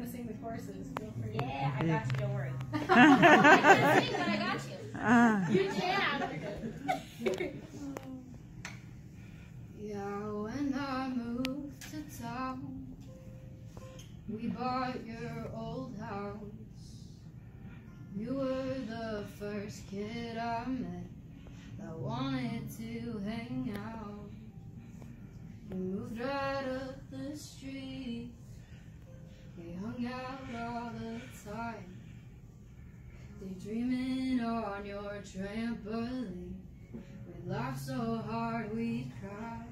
want to sing the choruses, feel free. Yeah, I got you. Don't worry. I couldn't sing, but I got you. You uh-huh. can. Yeah, when I moved to town, we bought your old house. You were the first kid I met that wanted to hang out. You moved right up the street. Out all the time. Daydreaming on your trampoline. We laughed so hard we cried.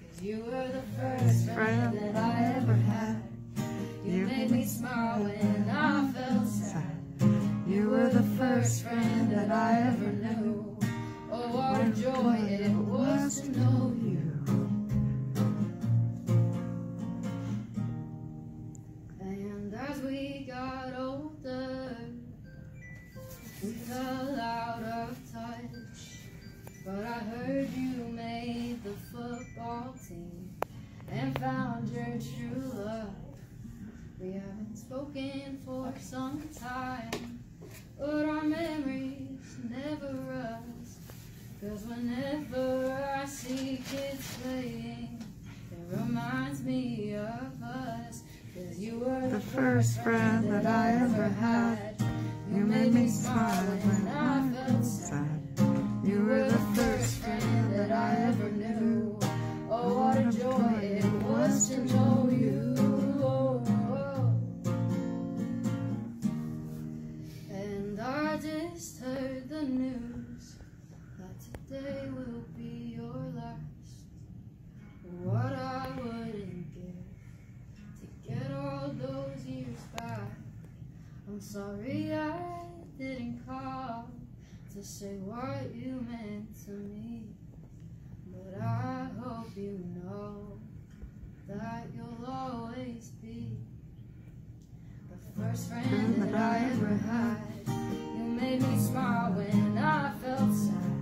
Cause you were the first friend that I ever had. You made me smile when I felt sad. You were the first friend that I ever knew. Oh, what a joy it was to know you. We fell out of touch. But I heard you made the football team and found your true love. We haven't spoken for some time, but our memories never rust. Cause whenever I see kids playing, it reminds me of us. Cause you were The first friend that I ever I just heard the news that today will be your last. What I wouldn't give to get all those years back. I'm sorry I didn't call to say what you meant to me. But I hope you know that you'll always be the first friend made me smile when I felt sad.